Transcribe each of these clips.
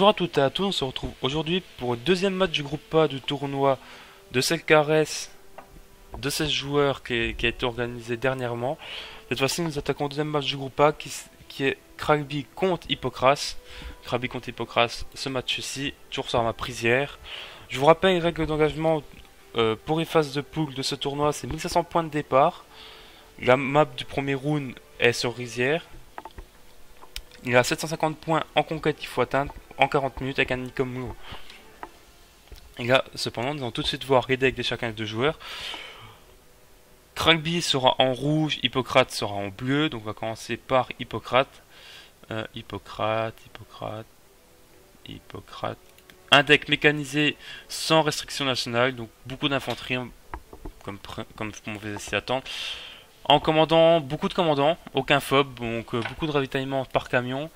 Bonjour à toutes et à tous, on se retrouve aujourd'hui pour le deuxième match du groupe A du tournoi de celle caresse de 16 joueurs qui, a été organisé dernièrement. Cette fois-ci, nous attaquons le deuxième match du groupe A qui, est Kragby contre Hippocras. Kragby contre Hippocras, ce match-ci, toujours sur ma prisière. Je vous rappelle les règles d'engagement euh, pour les phases de poule de ce tournoi, c'est 1500 points de départ. La map du premier round est sur rizière. Il a 750 points en conquête qu'il faut atteindre en 40 minutes avec un Nikom Et là, cependant, nous allons tout de suite voir les decks de chacun des deux joueurs. Crankby sera en rouge, Hippocrate sera en bleu, donc on va commencer par Hippocrate. Euh, Hippocrate, Hippocrate, Hippocrate. Un deck mécanisé sans restriction nationale, donc beaucoup d'infanterie, comme, comme on pouvait s'y attendre. En commandant, beaucoup de commandants, aucun fob, donc euh, beaucoup de ravitaillement par camion.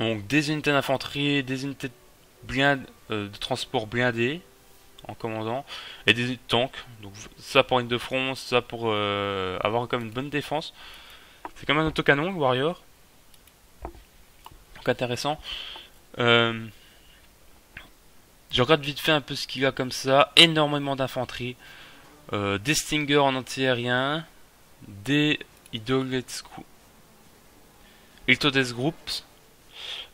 Donc des unités d'infanterie, des unités de, euh, de transport blindés en commandant et des tanks. Donc ça pour une de front, ça pour euh, avoir comme une bonne défense. C'est comme un autocanon, Warrior. Donc intéressant. Euh, je regarde vite fait un peu ce qu'il a comme ça. Énormément d'infanterie. des Stingers en anti-aérien. Des Idoles Groups.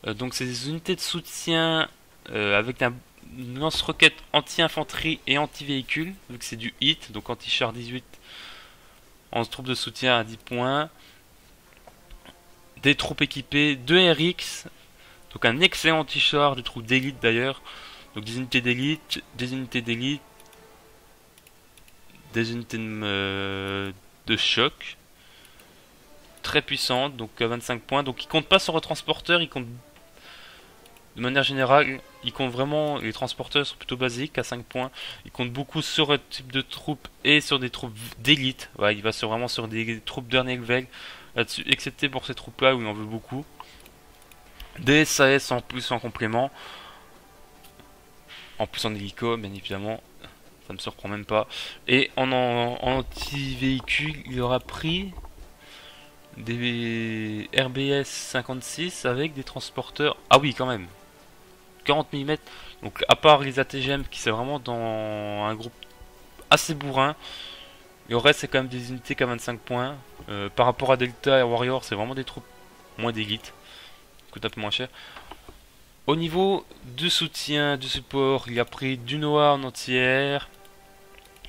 Euh, donc c'est des unités de soutien euh, avec un lance-roquette anti-infanterie et anti-véhicule, vu que c'est du hit, donc anti-char 18 en troupe de soutien à 10 points. Des troupes équipées, 2 RX, donc un excellent anti-char de troupes d'élite d'ailleurs. Donc des unités d'élite, des unités d'élite, des unités de, euh, choc très puissantes, donc à 25 points. Donc il compte pas sur le transporteur, il compte de manière générale, il compte vraiment, les transporteurs sont plutôt basiques à 5 points. Il compte beaucoup sur un type de troupes et sur des troupes d'élite. il va vraiment sur des troupes dernier level là-dessus, excepté pour ces troupes-là où il en veut beaucoup. Des SAS en plus en complément. En plus en hélico, bien évidemment. Ça me surprend même pas. Et en, en anti-véhicule, il aura pris des RBS 56 avec des transporteurs. Ah oui, quand même. 40 mm. Donc à part les ATGM qui c'est vraiment dans un groupe assez bourrin. Le reste c'est quand même des unités qu'à 25 points. Euh, par rapport à Delta et Warrior c'est vraiment des troupes moins d'élite. Coûte un peu moins cher. Au niveau du soutien, du support, il a pris du noir en entière.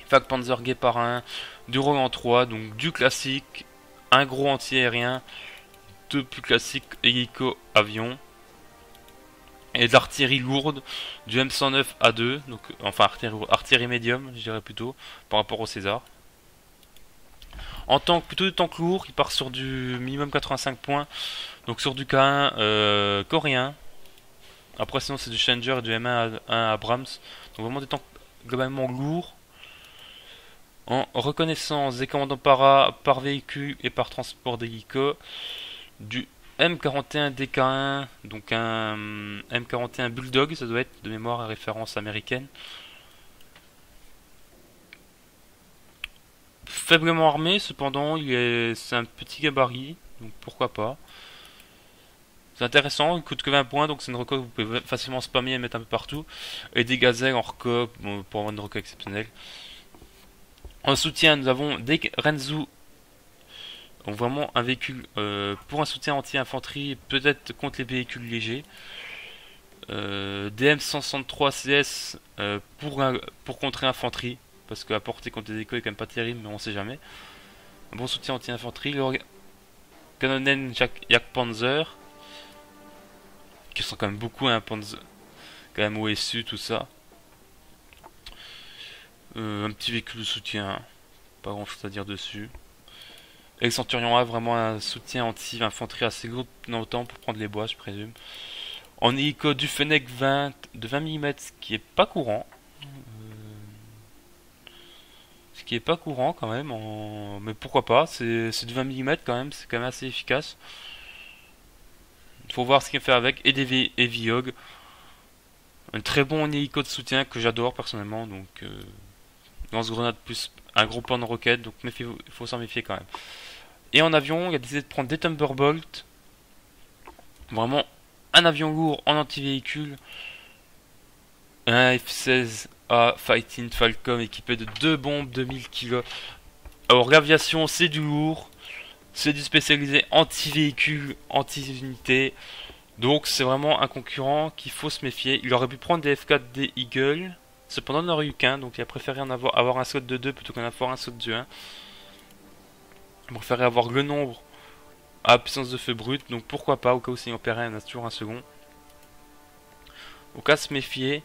Fag Panzer par 1, du Roland 3, donc du classique, un gros anti-aérien, deux plus classiques hélico avions et de l'artillerie lourde du M109 A2, donc enfin artillerie, médium, je dirais plutôt, par rapport au César. En tank, plutôt du tank lourd, il part sur du minimum 85 points, donc sur du K1 euh, coréen. Après sinon c'est du Challenger et du M1 Abrams, donc vraiment des tanks globalement lourds. En reconnaissance des commandants para par véhicule et par transport d'hélico, du M41 DK1, donc un M41 Bulldog, ça doit être de mémoire à référence américaine. Faiblement armé, cependant, il est, c'est un petit gabarit, donc pourquoi pas. C'est intéressant, il coûte que 20 points, donc c'est une reco que vous pouvez facilement spammer et mettre un peu partout. Et des gazelles en reco pour avoir une reco exceptionnelle. En soutien, nous avons des Renzu donc vraiment un véhicule euh, pour un soutien anti-infanterie, peut-être contre les véhicules légers. Euh, DM163 CS euh, pour, pour contrer infanterie, parce que portée contre les échos est quand même pas terrible, mais on sait jamais. Un bon soutien anti-infanterie. Canonen Yak Panzer, qui sont quand même beaucoup un hein, Panzer, quand même OSU, tout ça. un petit véhicule de soutien, pas grand chose à dire dessus. Et le Centurion A, vraiment un soutien anti-infanterie assez lourd temps pour prendre les bois, je présume. En hélico du Fennec 20 de 20 mm, ce qui est pas courant. Euh, ce qui est pas courant quand même, mais pourquoi pas, c'est du 20 mm quand même, c'est quand même assez efficace. Il faut voir ce qu'il fait avec, et des Hog. Un très bon hélico de soutien que j'adore personnellement, donc euh, lance-grenade plus un gros plan de roquette, donc il faut s'en méfier quand même. Et en avion, il a décidé de prendre des Thunderbolt. Vraiment un avion lourd en anti-véhicule, un F-16A Fighting Falcon équipé de deux bombes de 1000 kg. Alors l'aviation c'est du lourd, c'est du spécialisé anti-véhicule, anti-unité. Donc c'est vraiment un concurrent qu'il faut se méfier. Il aurait pu prendre des F4D Eagle, cependant il n'aurait eu qu'un, donc il a préféré en avoir, un saut de 2 plutôt qu'en avoir un saut de 1. Il préférait avoir le nombre à puissance de feu brut, donc pourquoi pas, au cas où c'est opéré, on a toujours un second. Au cas se méfier.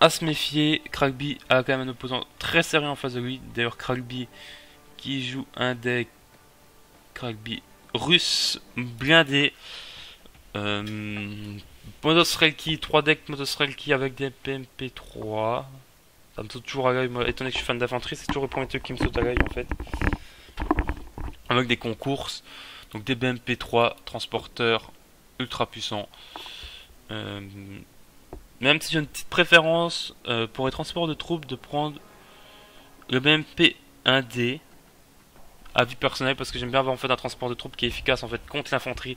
À se méfier, Kragby a quand même un opposant très sérieux en face de lui. D'ailleurs, Kragby qui joue un deck Kragby russe blindé. Euh, Motostrelki, 3 decks Motostrelki avec des PMP3. Ça me saute toujours à l'œil, étant donné que je suis fan d'infanterie, c'est toujours le premier truc qui me saute à l'œil en fait avec des concours, donc des BMP3 transporteurs ultra puissants. Euh, même si j'ai une petite préférence euh, pour les transports de troupes de prendre le BMP 1D à vie personnelle parce que j'aime bien avoir en fait un transport de troupes qui est efficace en fait contre l'infanterie.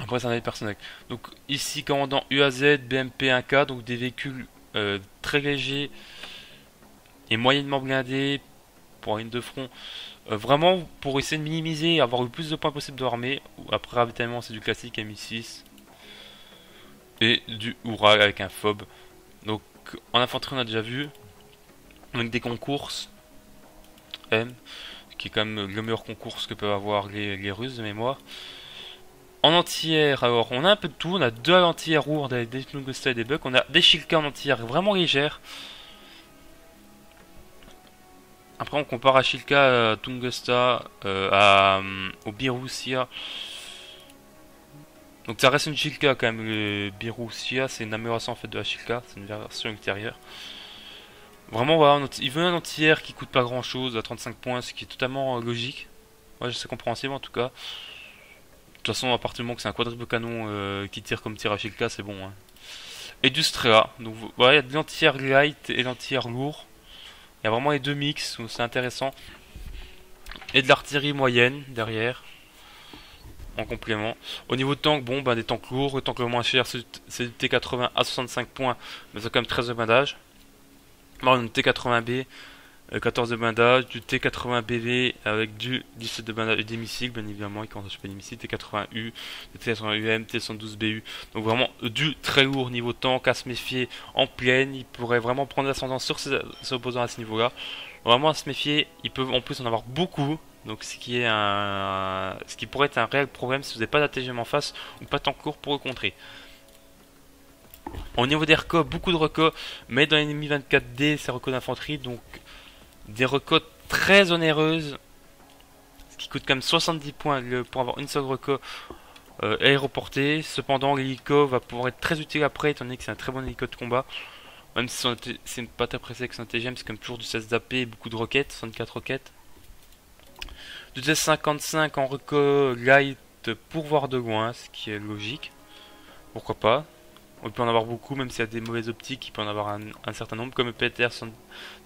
Après c'est un avis personnel. Donc ici commandant UAZ, BMP 1K, donc des véhicules euh, très légers et moyennement blindés pour une de front. Euh, vraiment pour essayer de minimiser et avoir le plus de points possible de. Après ravitaillement c'est du classique Mi6. Et du Oural avec un fob. Donc en infanterie on a déjà vu. Avec des concours M. Qui est quand même le meilleur concours que peuvent avoir les, Russes de mémoire. En entière, alors on a un peu de tout, on a deux entières lourdes avec des Tungusta et des Bucks, on a des Shilka en entière vraiment légères, après, on compare à Shilka, à Tungusta, euh, à, euh, au Birussia. Donc ça reste une Shilka quand même, le Birussia, c'est une amélioration en fait de la c'est une version ultérieure. Vraiment voilà, il veut un entière qui coûte pas grand chose à 35 points, ce qui est totalement euh, logique. Moi ouais, c'est compréhensible en tout cas. De toute façon, à partir du moment que c'est un quadruple canon qui tire comme tire à c'est bon. Hein. Et du Strea, donc voilà, il y a de l'entière light et l'entière lourd. Il y a vraiment les deux mix, c'est intéressant. Et de l'artillerie moyenne derrière. En complément. Au niveau de tank, bon, ben, des tanks lourds. Le tank le moins cher, c'est le T80 à 65 points. Mais c'est quand même 13 de blindage. Bon, une T80B 14 de blindage, du T80BV avec du 17 de blindage et des missiles, bien évidemment, il commence pas des missiles, T80U, des T80UM, T112BU. Donc vraiment du très lourd niveau tank à se méfier en pleine. Il pourrait vraiment prendre l'ascendant sur ses, opposants à ce niveau-là. Vraiment à se méfier, ils peuvent en plus en avoir beaucoup. Donc ce qui est un, ce qui pourrait être un réel problème si vous n'avez pas d'ATGM en face ou pas tant court pour le contrer. Au niveau des recos, beaucoup de recos, mais dans l'ennemi 24D, c'est recos d'infanterie, donc des recos très onéreuses, ce qui coûte quand même 70 points pour avoir une seule reco euh, aéroportée. Cependant, l'hélico va pouvoir être très utile après, étant donné que c'est un très bon hélico de combat. Même si c'est pas très pressé avec son TGM, c'est comme toujours du 16 d'AP et beaucoup de roquettes, 64 roquettes. Du T55 en reco light pour voir de loin, ce qui est logique. Pourquoi pas on peut en avoir beaucoup, même s'il y a des mauvaises optiques, il peut en avoir un, certain nombre, comme le PTR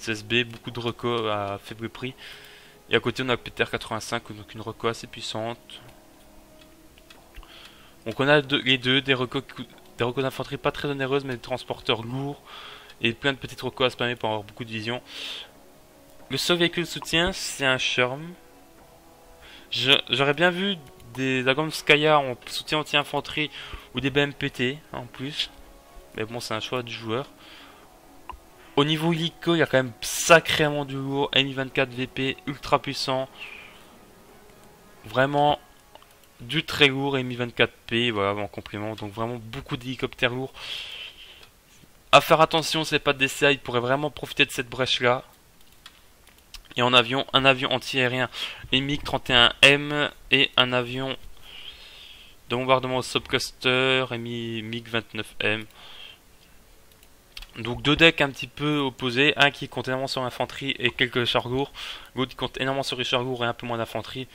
16B, beaucoup de recos à faible prix. Et à côté, on a PTR 85, donc une reco assez puissante. Donc on a les deux, des recos, des d'infanterie pas très onéreuses, mais des transporteurs lourds, et plein de petites recos à spammer pour avoir beaucoup de vision. Le seul véhicule soutien, c'est un Sherm. J'aurais bien vu des Skya en soutien anti-infanterie ou des BMPT en plus. Mais bon, c'est un choix du joueur. Au niveau hélico, il y a quand même sacrément du lourd. Mi24 VP, ultra puissant. Vraiment du très lourd Mi24P, voilà, en complément. Donc vraiment beaucoup d'hélicoptères lourds. À faire attention, c'est pas de DCA, il pourrait vraiment profiter de cette brèche là. Et en avion, un avion anti-aérien MiG-31M et un avion de bombardement subcluster MiG-29M. Donc deux decks un petit peu opposés, un qui compte énormément sur l'infanterie et quelques chars lourds, l'autre qui compte énormément sur les chars lourds et un peu moins d'infanterie.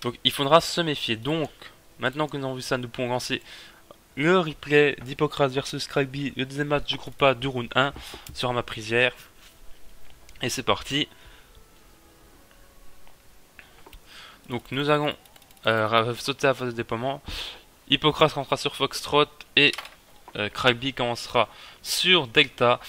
Donc il faudra se méfier. Donc, maintenant que nous avons vu ça, nous pouvons lancer le replay d'Hippocrate versus Kragby, le deuxième match du groupe A du round 1 sur ma prisière. Et c'est parti. Donc nous allons euh, sauter à la phase de déploiement. Hippocrate rentrera sur Foxtrot et euh, commencera sur Delta.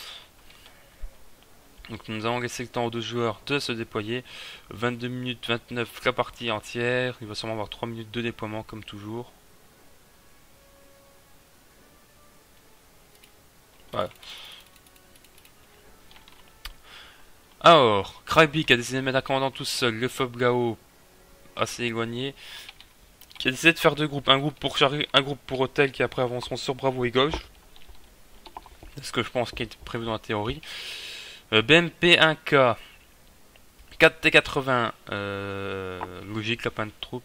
Donc nous allons laisser le temps aux deux joueurs de se déployer. 22 minutes 29 la partie entière. Il va sûrement avoir 3 minutes de déploiement comme toujours. Voilà. Alors, Crybeak a décidé de mettre un commandant tout seul, le Fob là-haut, assez éloigné, qui a décidé de faire deux groupes, un groupe pour Charlie, un groupe pour Hotel qui après avanceront sur Bravo et gauche. Ce que je pense qui est prévu dans la théorie. Euh, BMP 1K, 4T80, euh, logique, la de troupes.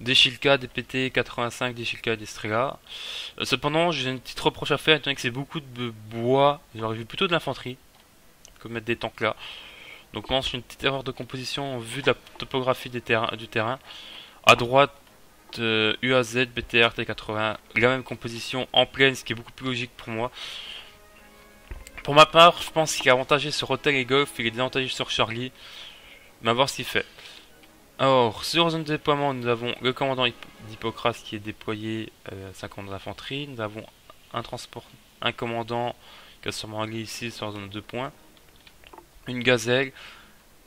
Des DPT 85, des Shilka, des Strela. Euh, cependant, j'ai une petite reproche à faire, étant donné que c'est beaucoup de bois. J'aurais vu plutôt de l'infanterie que mettre des tanks là. Donc on une petite erreur de composition vu de la topographie des du terrain. À droite, UAZ, BTR, T80, la même composition en plaine, ce qui est beaucoup plus logique pour moi. Pour ma part, je pense qu'il est avantagé sur Hotel et Golf, il est désavantagé sur Charlie. Mais à voir ce qu'il fait. Alors, sur zone de déploiement, nous avons le commandant d'Hippocrate qui est déployé euh, 50 d'infanterie. Nous avons un transport, un commandant qui a sûrement allé ici sur la zone de 2 points une gazelle,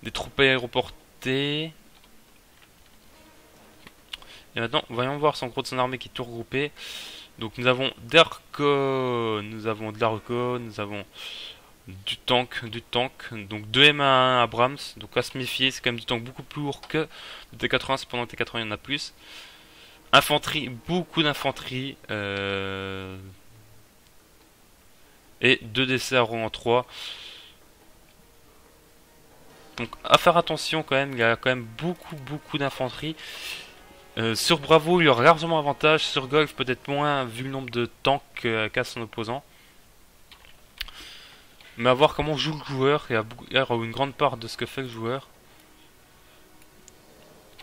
des troupes aéroportées. Et maintenant, voyons voir son gros de son armée qui est tout regroupé. Donc nous avons d'Arco, nous avons de l'Arco, nous avons du tank, du tank, donc 2 M1 Abrams, donc à se méfier, c'est quand même du tank beaucoup plus lourd que le T80, cependant le T80 il y en a plus. Infanterie, beaucoup d'infanterie, euh, et 2 DC en 3. Donc à faire attention quand même, il y a quand même beaucoup beaucoup d'infanterie. Euh, sur Bravo, il y aura largement avantage. Sur Golf, peut-être moins, vu le nombre de tanks qu'a son opposant. Mais à voir comment joue le joueur, et à une grande part de ce que fait le joueur.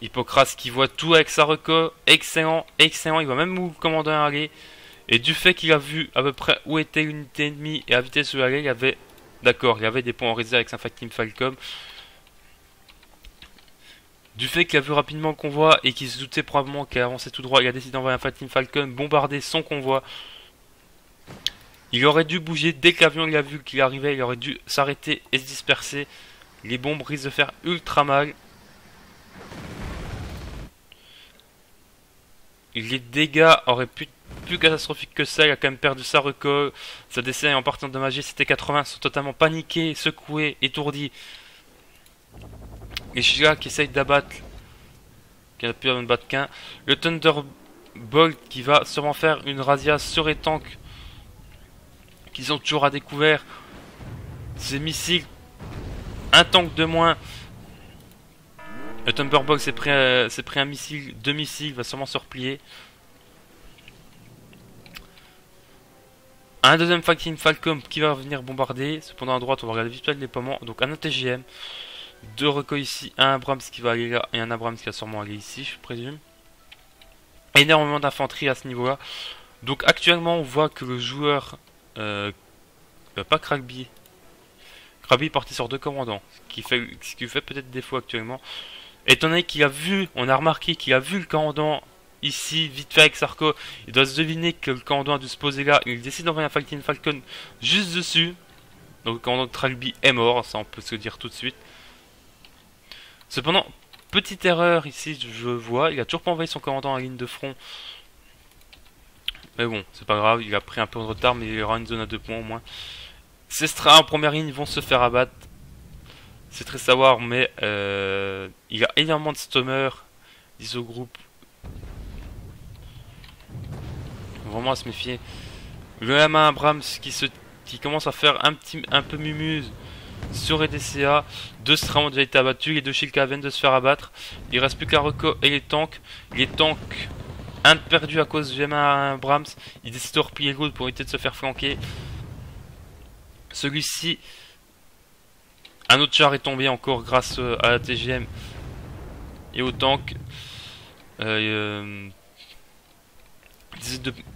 Hippocrate qui voit tout avec sa reco, excellent, excellent, il voit même où le commandant aller. Et du fait qu'il a vu à peu près où était l'unité ennemie et à vitesse où il y avait, d'accord, il y avait des points en réserve avec sa Team Falcom. Du fait qu'il a vu rapidement le convoi et qu'il se doutait probablement qu'il avancé tout droit, il a décidé d'envoyer un Fighting Falcon bombarder son convoi. Il aurait dû bouger dès que l'avion il a vu qu'il arrivait, il aurait dû s'arrêter et se disperser. Les bombes risquent de faire ultra mal. Les dégâts auraient pu plus catastrophiques que ça, il a quand même perdu sa recolle, sa décès en partant endommagé, c'était 80, sont totalement paniqués, secoués, étourdis. Et Shiga qui essaye d'abattre. Qui a pu en battre qu'un. Le Thunderbolt qui va sûrement faire une razzia sur les tanks. Qui sont toujours à découvert. Ces missiles. Un tank de moins. Le Thunderbolt s'est pris, euh, un missile, deux missiles, va sûrement se replier. Un deuxième Fighting Falcon qui va venir bombarder. Cependant à droite, on va regarder vite fait le déploiement. Donc un ATGM deux recos ici, un Abrams qui va aller là et un Abrams qui va sûrement aller ici, je présume. Énormément d'infanterie à ce niveau-là. Donc actuellement, on voit que le joueur, euh, euh pas Crackby, Crackby est parti sur deux commandants, ce qui fait, fait peut-être défaut actuellement. Étant donné qu'il a vu, on a remarqué qu'il a vu le commandant ici, vite fait avec Sarko, il doit se deviner que le commandant a dû se poser là, il décide d'envoyer un Falcon juste dessus. Donc le commandant de est mort, ça on peut se dire tout de suite. Cependant, petite erreur ici, je vois, il a toujours pas envoyé son commandant à ligne de front. Mais bon, c'est pas grave, il a pris un peu de retard, mais il y aura une zone à deux points au moins. Ces strains en première ligne vont se faire abattre. C'est très savoir, mais euh, il y a énormément de Stommer groupe. Vraiment à se méfier. Le M1 Abrams qui commence à faire un, petit, un peu mumuse sur EDCA. Deux Strams ont déjà été abattus, les deux Shilka viennent de se faire abattre. Il reste plus qu'un Reco et les tanks. Les tanks, un perdu à cause du M1 Brahms. Il décide de replier le pour éviter de se faire flanquer. Celui-ci, un autre char est tombé encore grâce euh, à la TGM et au tank.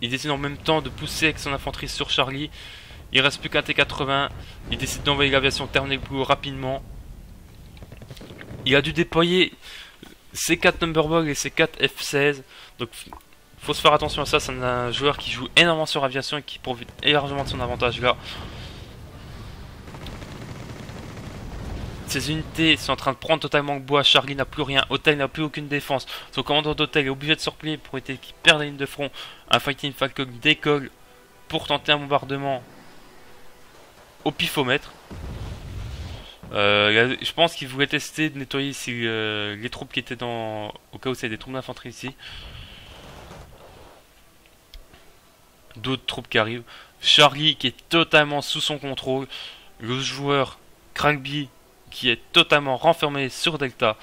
Il décide en même temps de pousser avec son infanterie sur Charlie. Il reste plus qu'un T80. Il décide d'envoyer l'aviation terminée plus rapidement. Il a dû déployer C4 Numberbog et C4 F16. Donc faut se faire attention à ça, c'est un joueur qui joue énormément sur aviation et qui profite largement de son avantage là. Ces unités sont en train de prendre totalement le bois, Charlie n'a plus rien, Hotel n'a plus aucune défense, son commandant d'hôtel est obligé de se replier pour éviter qu'il perde la ligne de front, un Fighting Falcon décolle pour tenter un bombardement au pifomètre. Euh, je pense qu'il voulait tester de nettoyer euh, les troupes qui étaient dans... Au cas où c'est des troupes d'infanterie ici. D'autres troupes qui arrivent. Charlie qui est totalement sous son contrôle. Le joueur Crankby qui est totalement renfermé sur Delta.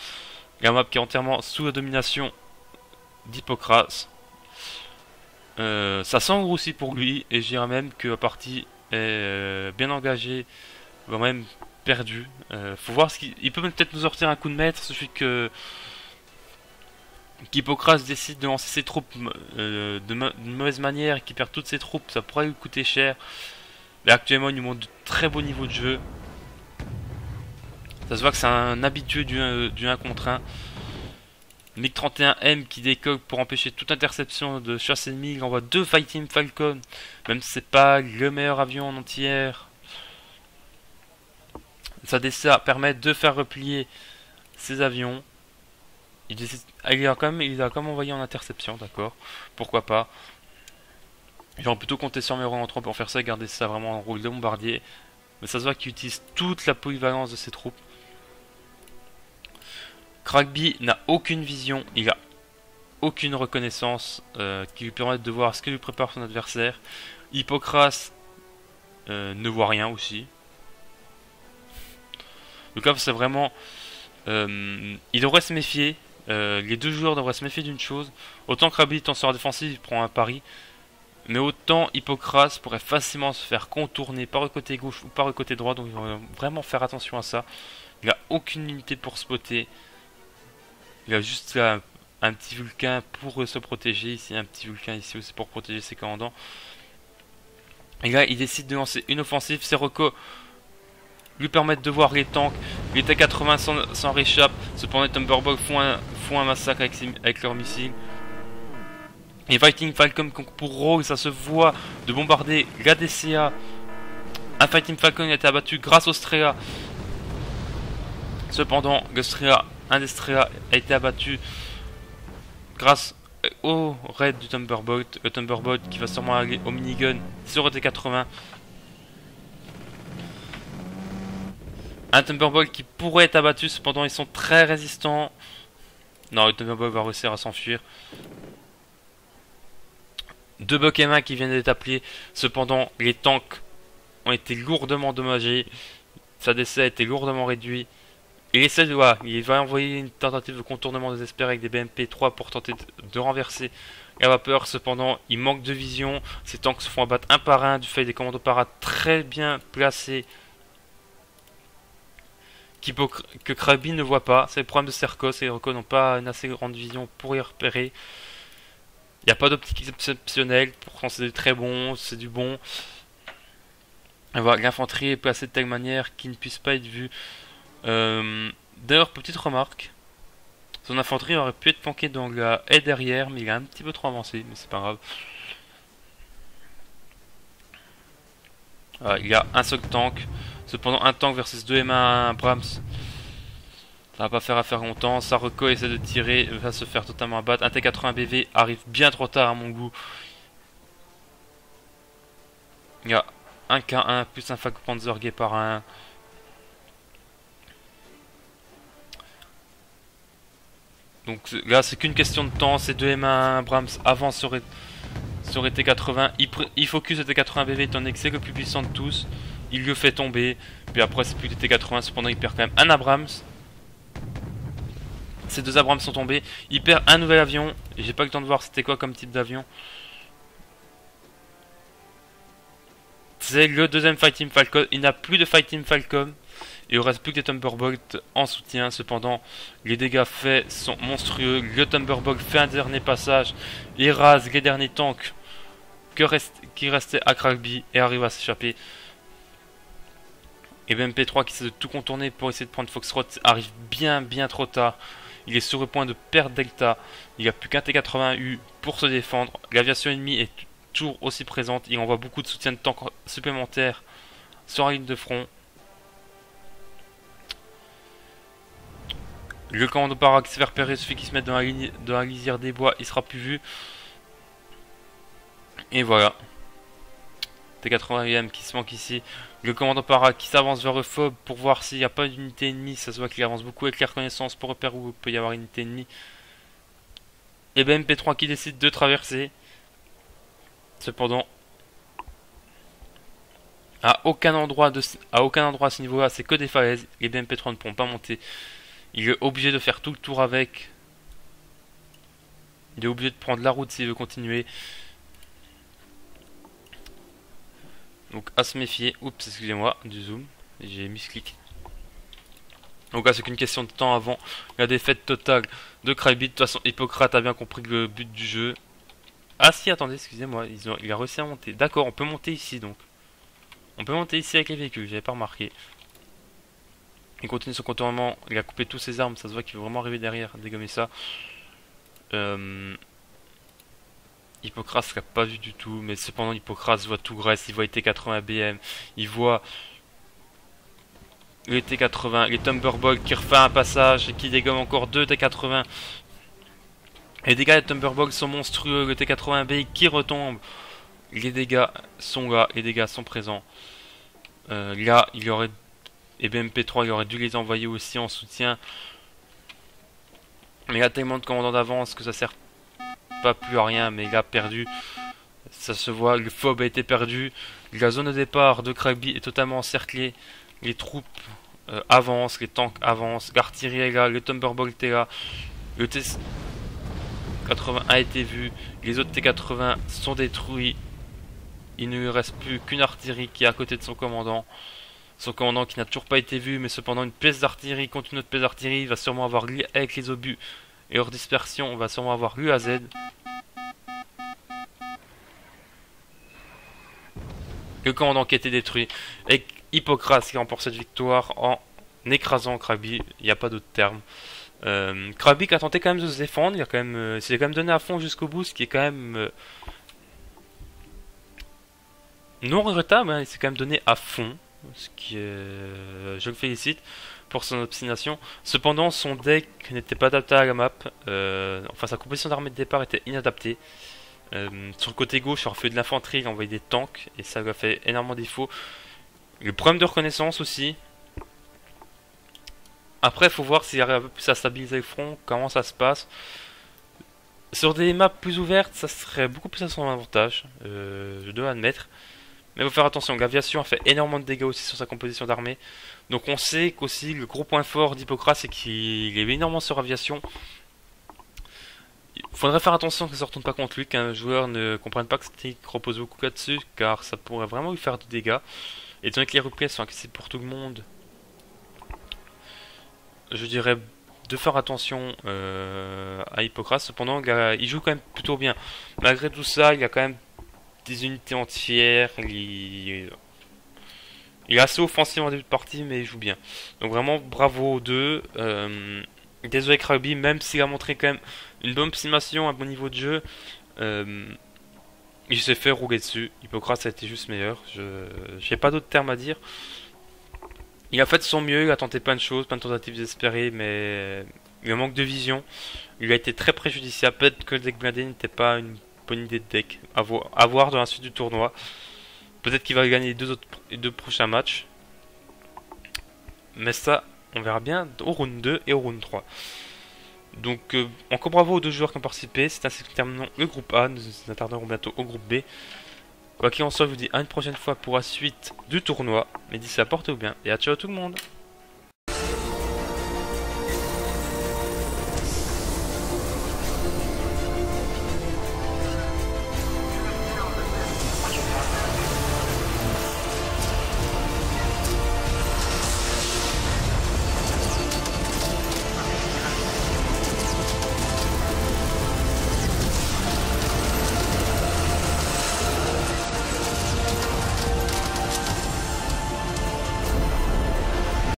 La map qui est entièrement sous la domination d'Hippocrate. Euh, ça sent aussi pour lui et je dirais même que la partie est bien engagée, voire même perdu. Euh, faut voir ce qu'il peut peut-être nous sortir un coup de maître, celui que qu'Hippocrate décide de lancer ses troupes euh, de, mauvaise manière et qu'il perd toutes ses troupes, ça pourrait lui coûter cher. Mais actuellement, il nous montre de très beau niveau de jeu. Ça se voit que c'est un habitué du, 1 contre 1. MiG-31M qui décolle pour empêcher toute interception de chasse ennemie. Il envoie deux Fighting Falcon. Même si c'est pas le meilleur avion en entière. Ça permet de faire replier ses avions. Il, il, a quand même, il a quand même envoyé en interception, d'accord. Pourquoi pas. J'aurais plutôt compté sur mes rentrants pour faire ça et garder ça vraiment en rôle de bombardier. Mais ça se voit qu'il utilise toute la polyvalence de ses troupes. Crackby n'a aucune vision, il a aucune reconnaissance euh, qui lui permette de voir ce que lui prépare son adversaire. Hippocrate euh, ne voit rien aussi. Donc là, c'est vraiment... Euh, il devrait se méfier. Euh, les deux joueurs devraient se méfier d'une chose. Autant Krabi est en sort défensif, il prend un pari. Mais autant Hippocrate pourrait facilement se faire contourner par le côté gauche ou par le côté droit. Donc il va vraiment faire attention à ça. Il n'a aucune unité pour spotter. Il a juste un petit vulcain pour se protéger. Ici, un petit vulcain ici aussi pour protéger ses commandants. Et là, il décide de lancer une offensive. C'est Rocco lui permettre de voir les tanks. Les T-80 s'en réchappent. Cependant, les Thunderbug font un, massacre avec, leurs missiles. Et Fighting Falcon pour Rogue, ça se voit de bombarder la DCA. Un Fighting Falcon a été abattu grâce au Strea. Cependant, le un des Strea a été abattu grâce au raid du Thunderbot. Le Thunderbot qui va sûrement aller au minigun sur le T-80. Un Thunderbolt qui pourrait être abattu, cependant ils sont très résistants. Non, le Thunderbolt va réussir à s'enfuir. Deux Bokema qui viennent d'être appelés. Cependant, les tanks ont été lourdement endommagés. Sa décès a été lourdement réduit. Il essaie de voir, il va envoyer une tentative de contournement désespéré avec des BMP-3 pour tenter de, renverser la vapeur. Cependant, il manque de vision. Ces tanks se font abattre un par un du fait des commandos para très bien placés que Krabi ne voit pas. C'est le problème de Cercos et Rocco n'ont pas une assez grande vision pour y repérer. Il n'y a pas d'optique exceptionnelle, pourtant c'est très bon, c'est du bon. L'infanterie est placée de telle manière qu'il ne puisse pas être vu. Euh, d'ailleurs, petite remarque. Son infanterie aurait pu être planquée dans la haie derrière, mais il est un petit peu trop avancé, mais c'est pas grave. il y a un seul tank. Cependant, un tank versus 2 M1 Brahms, ça va pas faire affaire longtemps. Saroko essaie de tirer, va se faire totalement abattre. Un T80 BV arrive bien trop tard à mon goût. Il y a un K1 plus un Panzer par 1. Donc là, c'est qu'une question de temps. Ces deux M1 Brahms avancent sur, sur T80. Il, il focus le T80 BV étant donné que c'est le plus puissant de tous il le fait tomber. Puis après, c'est plus des T80. Cependant, il perd quand même un Abrams. Ces deux Abrams sont tombés. Il perd un nouvel avion. J'ai pas eu le temps de voir c'était quoi comme type d'avion. C'est le deuxième Fighting Falcon. Il n'a plus de Fighting Falcon. Il ne reste plus que des Thunderbolt en soutien. Cependant, les dégâts faits sont monstrueux. Le Thunderbolt fait un dernier passage. Il rase les derniers tanks qui restaient à Crackby et arrive à s'échapper. Et BMP3 qui essaie de tout contourner pour essayer de prendre Foxtrot arrive bien bien trop tard. Il est sur le point de perdre Delta. Il a plus qu'un T80U pour se défendre. L'aviation ennemie est toujours aussi présente. Il envoie beaucoup de soutien de tank supplémentaires sur la ligne de front. Le commando qui se fait repérer, suffit qu'il se mette dans la, lisière des bois, il sera plus vu. Et voilà. T80M qui se manque ici. Le commandant para qui s'avance vers le phobe pour voir s'il n'y a pas d'unité ennemie. Ça se voit qu'il avance beaucoup avec la reconnaissance pour repérer où il peut y avoir une unité ennemie. Et ben MP3 qui décide de traverser. Cependant, à aucun endroit, de, à, aucun endroit ce niveau-là, c'est que des falaises. Les BMP3 ne pourront pas monter. Il est obligé de faire tout le tour avec. Il est obligé de prendre la route s'il veut continuer. Donc à se méfier. Oups, excusez-moi, du zoom. J'ai mis ce clic. Donc là, c'est qu'une question de temps avant la défaite totale de Crybeat. De toute façon, Hippocrate a bien compris le but du jeu. Ah si, attendez, excusez-moi, il a réussi à monter. D'accord, on peut monter ici donc. On peut monter ici avec les véhicules, j'avais pas remarqué. Il continue son contournement, il a coupé tous ses armes, ça se voit qu'il veut vraiment arriver derrière, dégommer ça. Euh... Hippocrate l'a pas vu du tout, mais cependant Hippocrate voit tout Grèce, il voit les T80 BM, il voit les T80, les Thunderbolt qui refait un passage et qui dégomme encore deux T80. Les dégâts des Thunderbolt sont monstrueux, le T80B qui retombe. Les dégâts sont là, les dégâts sont présents. Euh, là, il y aurait... Et BMP3, il aurait dû les envoyer aussi en soutien. Mais il a tellement de commandants d'avance que ça sert pas plus à rien, mais il a perdu. Ça se voit, le FOB a été perdu. La zone de départ de Kragby est totalement encerclée. Les troupes euh, avancent, les tanks avancent, l'artillerie est là, le Thunderbolt est là. Le T80 a été vu, les autres T80 sont détruits. Il ne lui reste plus qu'une artillerie qui est à côté de son commandant. Son commandant qui n'a toujours pas été vu, mais cependant une pièce d'artillerie contre une autre pièce d'artillerie va sûrement avoir avec les obus et hors dispersion, on va sûrement avoir l'UAZ. Le commandant qui a été détruit. Et Hippocrate qui remporte cette victoire en écrasant Krabi. Il n'y a pas d'autre terme. Euh, Krabi qui a tenté quand même de se défendre. Il a quand euh, s'est quand même donné à fond jusqu'au bout, ce qui est quand même euh, non regrettable. Hein. Il s'est quand même donné à fond, est, je le félicite pour son obstination. Cependant, son deck n'était pas adapté à la map. Euh, enfin, sa composition d'armée de départ était inadaptée. Euh, sur le côté gauche, il fait de l'infanterie, il a envoyé des tanks, et ça lui a fait énormément défaut. Le problème de reconnaissance aussi. Après, faut voir s'il arrive un peu plus à stabiliser le front, comment ça se passe. Sur des maps plus ouvertes, ça serait beaucoup plus à son avantage, euh, je dois admettre. Mais faut faire attention, l'aviation a fait énormément de dégâts aussi sur sa composition d'armée. Donc on sait qu'aussi le gros point fort d'Hippocrate c'est qu'il est énormément sur aviation. Il faudrait faire attention ça ne se retourne pas contre lui, qu'un joueur ne comprenne pas que c'était repose beaucoup là-dessus, car ça pourrait vraiment lui faire du dégâts. Et étant donné que les replays sont accessibles pour tout le monde, je dirais de faire attention euh, à Hippocrate. Cependant, il joue quand même plutôt bien. Malgré tout ça, il a quand même des unités entières. Il, il est assez offensif en début de partie, mais il joue bien. Donc vraiment, bravo aux deux. Euh, désolé Krabi, même s'il a montré quand même une bonne optimisation, un bon niveau de jeu, euh, il s'est fait rouler dessus. Hippocrate, a été juste meilleur. Je n'ai pas d'autres termes à dire. Il a fait son mieux, il a tenté plein de choses, plein de tentatives désespérées, mais il manque de vision. Il a été très préjudiciable. Peut-être que le deck blindé n'était pas une bonne idée de deck à voir, dans la suite du tournoi. Peut-être qu'il va gagner les deux, autres, deux prochains matchs. Mais ça, on verra bien au round 2 et au round 3. Donc, euh, encore bravo aux deux joueurs qui ont participé. C'est ainsi que nous terminons le groupe A. Nous nous attarderons bientôt au groupe B. Quoi qu'il en soit, je vous dis à une prochaine fois pour la suite du tournoi. Mais d'ici là, portez-vous bien et à ciao tout le monde